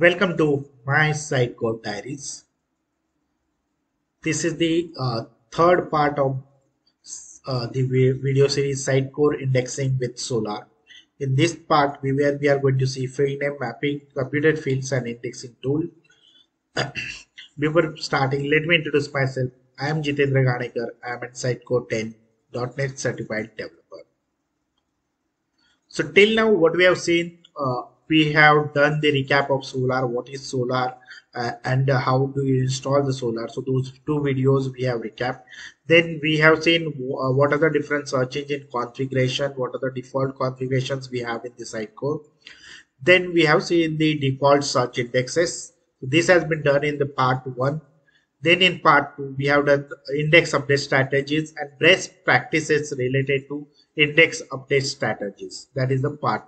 Welcome to my Sitecore Diaries. This is the uh, third part of uh, the video series Sitecore Indexing with Solr. In this part, we where we are going to see field name mapping, computed fields, and indexing tool. Before starting, let me introduce myself. I am Jitendra Ganekar. I am at Sitecore 10 .NET certified developer. So till now, what we have seen. Uh, we have done the recap of Solr what is Solr uh, and uh, how do you install the Solr. So those two videos we have recapped. Then we have seen uh, what are the different search engine configuration what are the default configurations we have in the Sitecore. Then we have seen the default search indexes. This has been done in the part one. Then in part two we have done index update strategies and best practices related to index update strategies. That is the part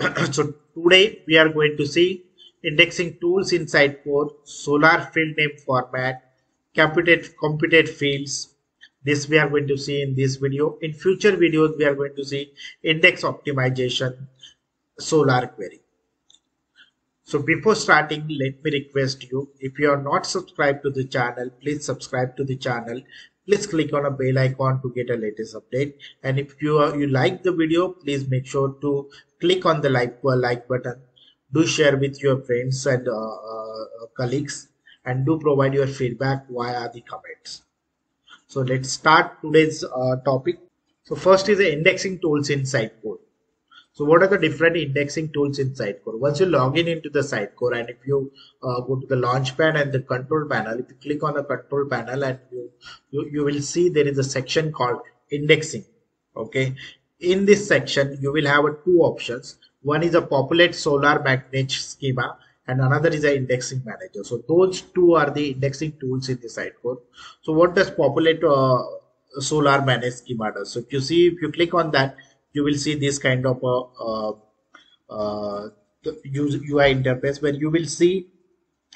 so today we are going to see indexing tools inside Sitecore, Solr field name format, computed, computed fields. This we are going to see in this video. In future videos, we are going to see index optimization, Solr query. So before starting, let me request you, if you are not subscribed to the channel, please subscribe to the channel please click on a bell icon to get a latest update. And if you uh, you like the video please make sure to click on the like uh, like button. Do share with your friends and uh, uh, colleagues. And do provide your feedback via the comments. So let's start today's uh, topic. So first is the indexing tools in Sitecore so what are the different indexing tools in Sitecore? Once you log in into the Sitecore and if you uh, go to the launchpad and the control panel, if you click on the control panel and you, you, you will see there is a section called indexing. Okay. In this section, you will have two options. One is a populate Solr manage schema and another is a indexing manager. So those two are the indexing tools in the Sitecore. So what does populate uh, Solr manage schema does? So if you see, if you click on that, you will see this kind of a, uh, uh, UI interface where you will see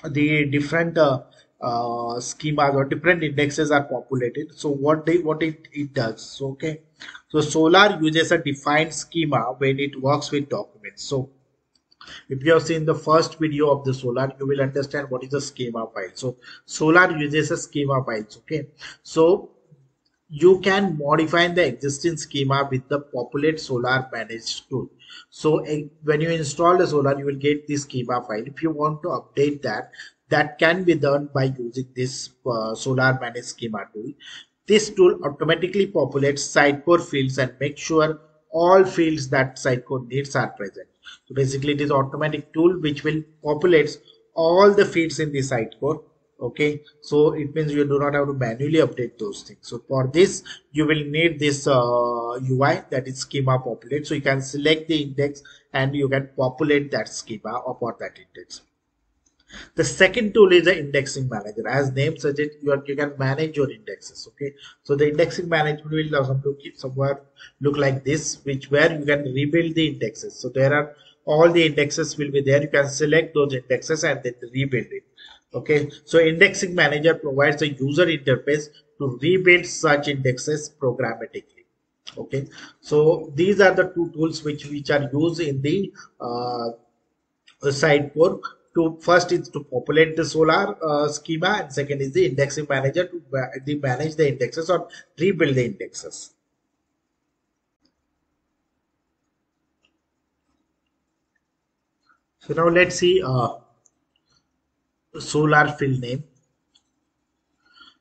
the different uh, uh, schemas or different indexes are populated. So what they what it, it does. Okay. So Solr uses a defined schema when it works with documents. So if you have seen the first video of the Solr you will understand what is a schema file. So Solr uses a schema files. Okay. So you can modify the existing schema with the populate Solr manage tool. So when you install the Solr you will get this schema file. If you want to update that that can be done by using this uh, Solr manage schema tool. This tool automatically populates Sitecore fields and make sure all fields that Sitecore needs are present. So basically it is automatic tool which will populate all the fields in the Sitecore okay? So it means you do not have to manually update those things. So for this you will need this uh, ui that is schema populate. So you can select the index and you can populate that schema or for that index the second tool is the indexing manager. As name suggests you, are, you can manage your indexes okay? So the indexing management will also look somewhere look like this which where you can rebuild the indexes. So there are all the indexes will be there. You can select those indexes and then rebuild it okay. So indexing manager provides a user interface to rebuild such indexes programmatically. Okay. So these are the two tools which which are used in the uh, Sitecore to first is to populate the Solr uh, schema and second is the indexing manager to manage the indexes or rebuild the indexes. So now let's see uh, Solr field name.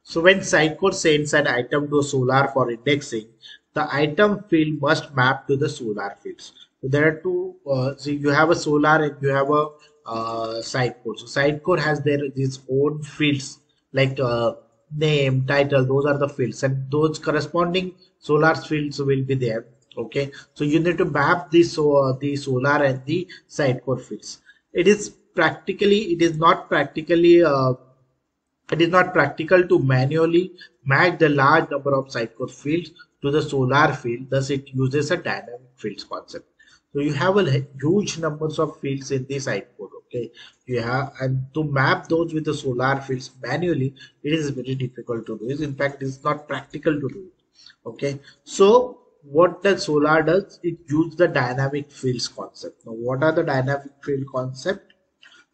So when Sitecore sends an item to Solr for indexing, the item field must map to the Solr fields. So there are two. Uh, so you have a Solr and you have a uh, Sitecore. So Sitecore has their these own fields like uh, name, title. Those are the fields, and those corresponding Solr fields will be there. Okay, so you need to map this uh, the Solr and the Sitecore fields. It is practically it is not practically uh, it is not practical to manually match the large number of Sitecore fields to the Solr field. Thus it uses a dynamic fields concept. So you have a huge numbers of fields in the Sitecore okay? You have and to map those with the Solr fields manually it is very difficult to do. In fact it's not practical to do okay? So what the Solr does it uses the dynamic fields concept. Now what are the dynamic field concept?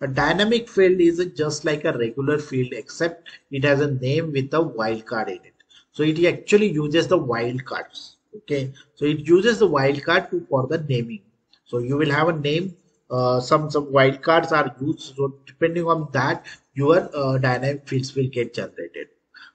A dynamic field is just like a regular field except it has a name with a wildcard in it. So it actually uses the wildcards okay? So it uses the wildcard to for the naming. So you will have a name uh, some some wildcards are used. So depending on that your uh, dynamic fields will get generated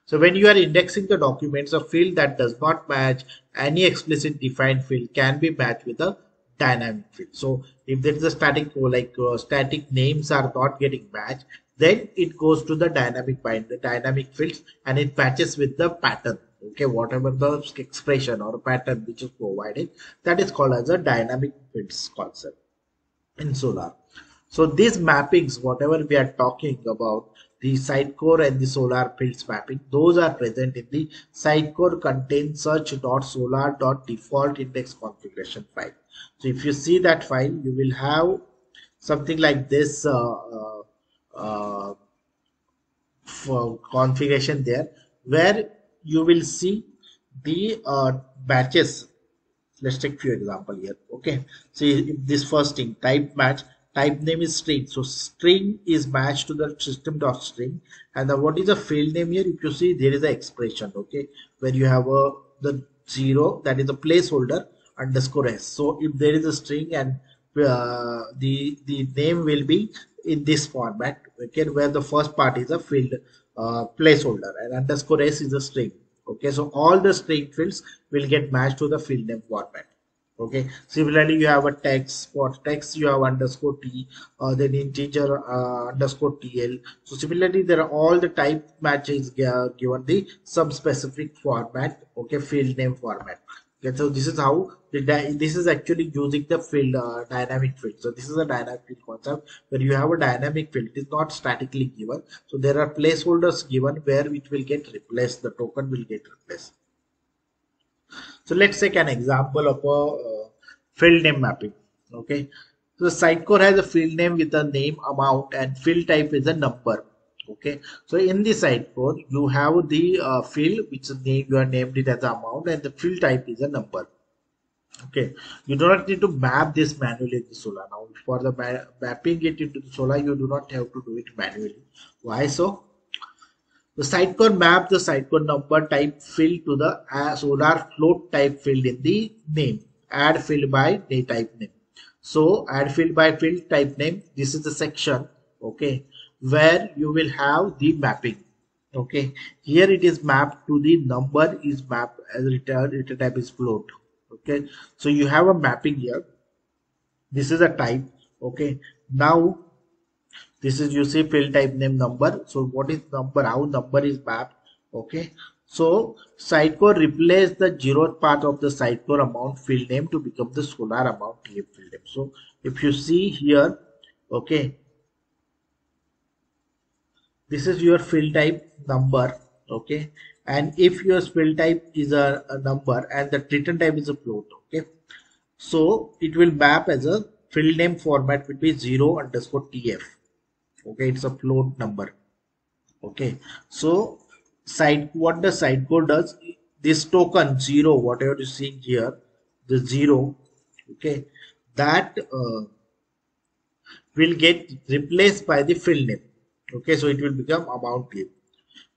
so when you are indexing the documents, a field that does not match any explicit defined field can be matched with a dynamic field. So if there is a static like uh, static names are not getting matched, then it goes to the dynamic bind, the dynamic fields, and it matches with the pattern. Okay, whatever the expression or pattern which is provided, that is called as a dynamic fields concept in Solr. So these mappings, whatever we are talking about, the Sitecore and the Solr fields mapping. Those are present in the Sitecore ContentSearch.solr.default index configuration file. So if you see that file you will have something like this uh, uh, uh, configuration there where you will see the uh, batches. Let's take few example here okay? See this first thing type match type name is string. So string is matched to the system dot string. And the, what is the field name here? If you see there is an expression okay? Where you have a the zero that is a placeholder underscore s. So if there is a string and uh, the the name will be in this format okay? Where the first part is a field uh, placeholder and underscore s is a string okay? So all the string fields will get matched to the field name format okay. Similarly you have a text for text you have underscore t uh, then integer uh, underscore tl so similarly there are all the type matches uh, given the some specific format okay field name format. Okay so this is how this is actually using the field uh, dynamic field. So this is a dynamic field concept where you have a dynamic field. It is not statically given. So there are placeholders given where it will get replaced. The token will get replaced so let's take an example of a uh, field name mapping. Okay. So Sitecore has a field name with a name amount and field type is a number. Okay. So in the Sitecore, you have the uh, field which is name you are named it as amount and the field type is a number. Okay. You do not need to map this manually in the Solr. Now for the ma mapping it into the Solr, you do not have to do it manually. Why so? The Sitecore map the Sitecore number type field to the uh, Solr float type field in the name. Add field by the type name. So add field by field type name. This is the section, okay, where you will have the mapping. Okay, here it is mapped to the number is mapped as return return type is float. Okay, so you have a mapping here. This is a type. Okay, now this is you see field type name number. So what is number? How number is mapped? Okay. So sitecore replace the zeroth part of the sitecore amount field name to become the Solr amount field name. So if you see here okay. This is your field type number okay. And if your field type is a, a number and the return type is a float okay. So it will map as a field name format will be 0 underscore tf okay it's a float number. Okay so side what the Sitecore does this token zero whatever you see here the zero okay that uh, will get replaced by the field name. Okay so it will become amount name.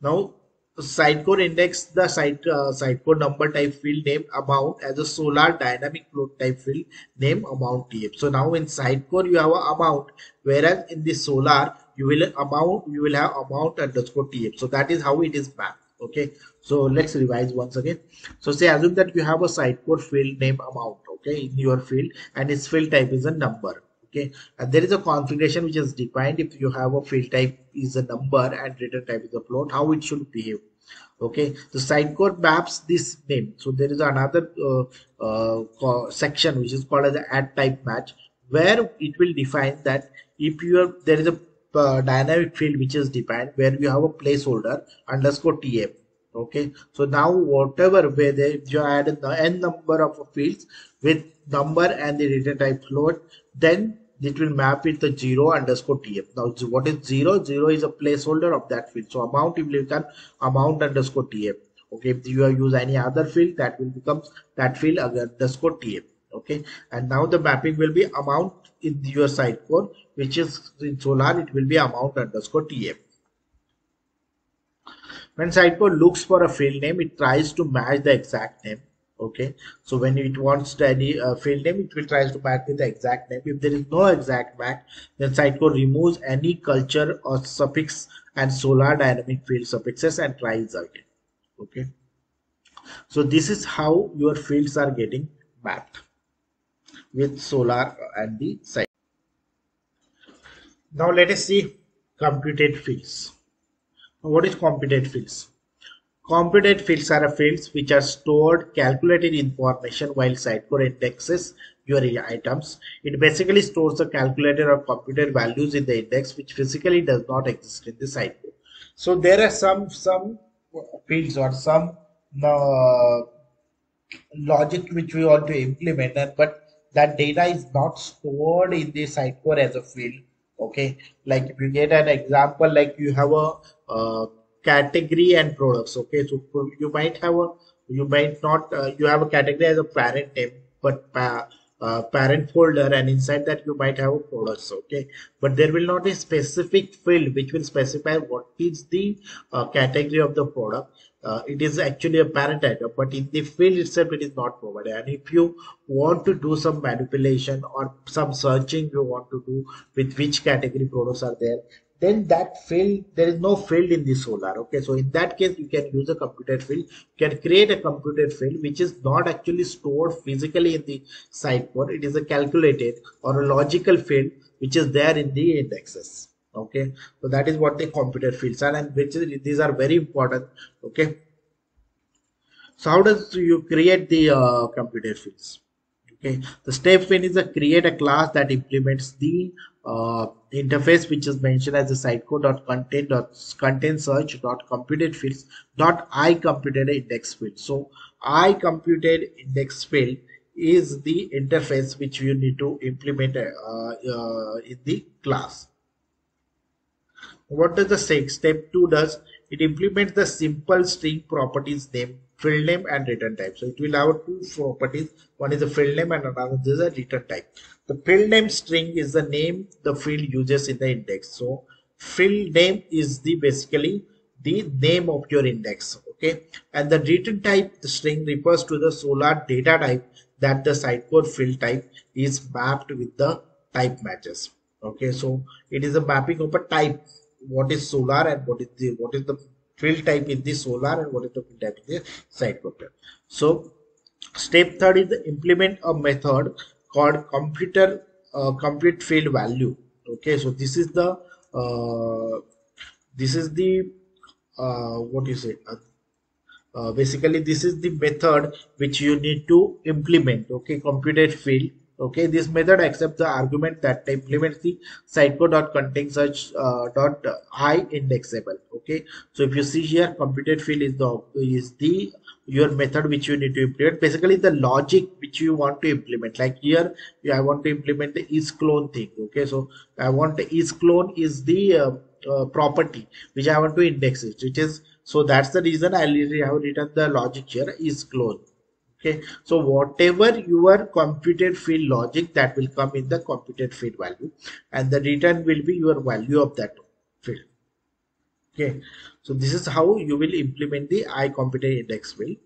Now Sitecore index the site uh, Sitecore number type field name amount as a Solr dynamic float type field name amount tf so now in Sitecore you have a amount whereas in the Solr you will amount you will have amount underscore tf so that is how it is mapped. Okay? So let's revise once again. So say assume that you have a Sitecore field name amount okay in your field and its field type is a number okay? And there is a configuration which is defined if you have a field type is a number and return type is a float how it should behave. Okay? The Sitecore maps this name. So there is another uh, uh, section which is called as the add type match where it will define that if you are there is a uh, dynamic field which is defined where you have a placeholder underscore tf okay? So now whatever where they you add the n number of fields with number and the return type float then it will map it the zero underscore tf now what is zero? Zero is a placeholder of that field. So amount will become amount underscore tf okay if you use any other field that will become that field underscore tf okay and now the mapping will be amount in your Sitecore which is in Solr it will be amount underscore tm when Sitecore looks for a field name it tries to match the exact name okay? So when it wants to any uh, field name it will try to match with the exact name. If there is no exact match then Sitecore removes any culture or suffix and Solr dynamic field suffixes and tries again okay? So this is how your fields are getting mapped with Solr and the site. Now let us see computed fields. What is computed fields Computed fields are fields which are stored calculated information while Sitecore indexes your items. It basically stores the calculated or computed values in the index which physically does not exist in the Sitecore. So there are some some fields or some uh, logic which we want to implement but that data is not stored in the Sitecore as a field okay like if you get an example like you have a uh, category and products okay? So you might have a you might not uh, you have a category as a parent name but pa uh, parent folder and inside that you might have products okay? But there will not be specific field which will specify what is the uh, category of the product. Uh, it is actually a parent item but in the field itself it is not provided. And if you want to do some manipulation or some searching you want to do with which category products are there then that field there is no field in the Solr okay? So in that case you can use a computed field. You can create a computed field which is not actually stored physically in the Sitecore it is a calculated or a logical field which is there in the indexes okay? So that is what the computed fields are and which is these are very important okay? So how does you create the uh, computed fields okay. The step one is to create a class that implements the uh, interface which is mentioned as the a sitecore.content content search dot computed fields dot i computed index field. So i computed index field is the interface which you need to implement uh, uh, in the class. What does the step 2 does? It implements the simple string properties name field name and return type so it will have two properties one is a field name and another is a return type the field name string is the name the field uses in the index. So field name is the basically the name of your index. Okay. And the return type the string refers to the Solr data type that the Sitecore field type is mapped with the type matches. Okay. So it is a mapping of a type. What is Solr and what is the what is the field type in the Solr and what is the field type in the Sitecore. So step third is the implement a method called computer uh, complete field value okay so this is the uh, this is the uh, what you say uh, uh, basically this is the method which you need to implement okay computed field okay this method accepts the argument that implements the sitecore.ContentSearch uh, dot i indexable. Okay so if you see here computed field is the is the your method which you need to implement. Basically the logic which you want to implement. Like here i want to implement the is clone thing. Okay so i want the is clone is the uh, uh, property which i want to index it. Which is so that's the reason i have written the logic here is clone okay. So whatever your computed field logic that will come in the computed field value and the return will be your value of that field. Okay. So this is how you will implement the i computed index field.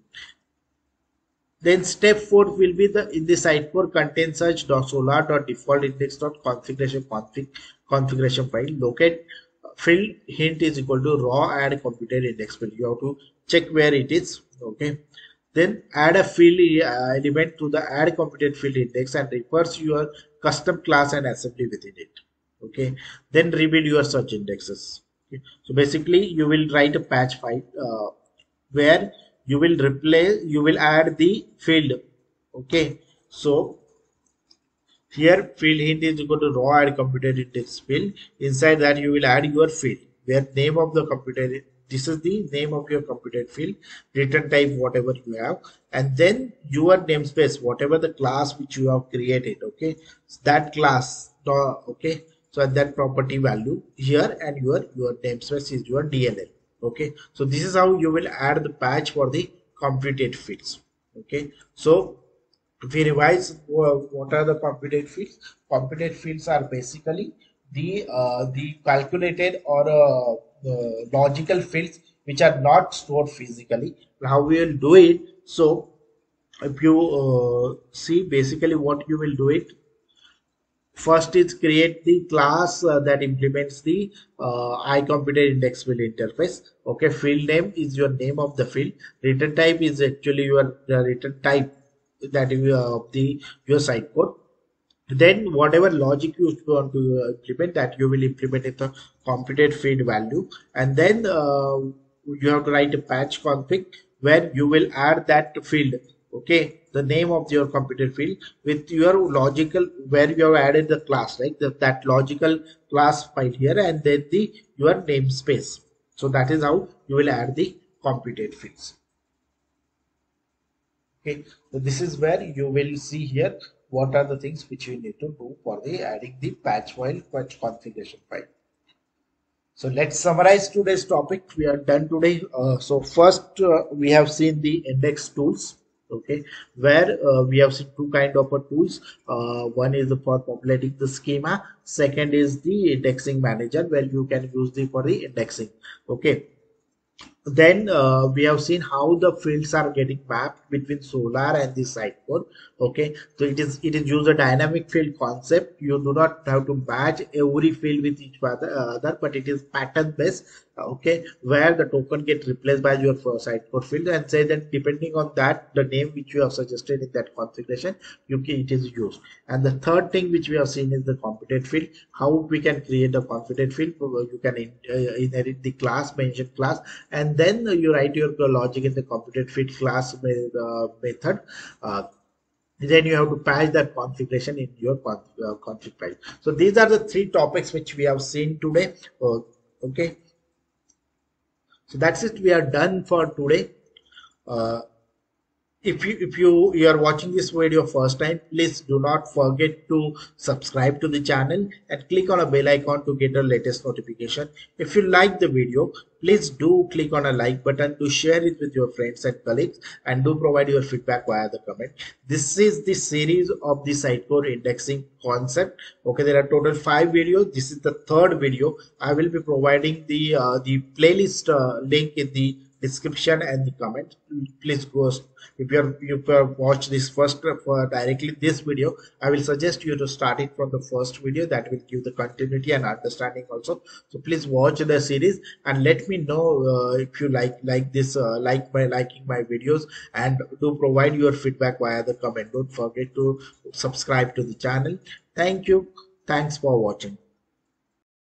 Then step four will be the in the Sitecore ContentSearch dot solr dot default index dot configuration config configuration file. Locate field. Hint is equal to raw add computed index field. You have to check where it is. Okay then add a field uh, element to the add computed field index and refers your custom class and assembly within it. Okay. Then rebuild your search indexes. Okay. So basically you will write a patch file uh, where you will replace, you will add the field. Okay. So here field hint is equal to raw add computed index field. Inside that you will add your field where name of the computer this is the name of your computed field return type whatever you have and then your namespace whatever the class which you have created okay? So that class okay? So that property value here and your your namespace is your dll okay? So this is how you will add the patch for the computed fields okay? So if we revise uh, what are the computed fields? Computed fields are basically the uh, the calculated or uh, logical fields which are not stored physically how we will do it. So if you uh, see basically what you will do it. First is create the class uh, that implements the uh, icomputed index field interface. Okay field name is your name of the field. Return type is actually your return type that you uh, the your site code then whatever logic you want to uh, implement that you will implement in the computed field value. And then uh, you have to write a patch config where you will add that field okay? The name of your computer field with your logical where you have added the class right? The, that logical class file here and then the your namespace. So that is how you will add the computed fields. Okay? So this is where you will see here what are the things which you need to do for the adding the patch file patch configuration file? So let's summarize today's topic. We are done today. Uh, so first uh, we have seen the index tools okay where uh, we have seen two kind of a tools. Uh, one is for populating the schema. Second is the indexing manager where you can use the for the indexing okay then uh, we have seen how the fields are getting mapped between Solr and the sitecore okay? So it is it is use a dynamic field concept. You do not have to match every field with each other, uh, but it is pattern based okay? Where the token get replaced by your sitecore field. And say that depending on that the name which you have suggested in that configuration you can it is used. And the third thing which we have seen is the computed field. How we can create a computed field you can in, uh, inherit the class mentioned class and then you write your logic in the computed fit class uh, method. Uh, then you have to patch that configuration in your uh, config file so these are the three topics which we have seen today okay? So that's it. We are done for today. Uh, if you if you you are watching this video first time please do not forget to subscribe to the channel and click on a bell icon to get the latest notification. If you like the video please do click on a like button to share it with your friends and colleagues and do provide your feedback via the comment. This is the series of the sitecore indexing concept. Okay there are total five videos this is the third video. I will be providing the uh, the playlist uh, link in the description and the comment. Please go if you are you watch this first uh, directly this video i will suggest you to start it from the first video. That will give the continuity and understanding also. So please watch the series and let me know uh, if you like like this uh, like by liking my videos and do provide your feedback via the comment. Don't forget to subscribe to the channel. Thank you. Thanks for watching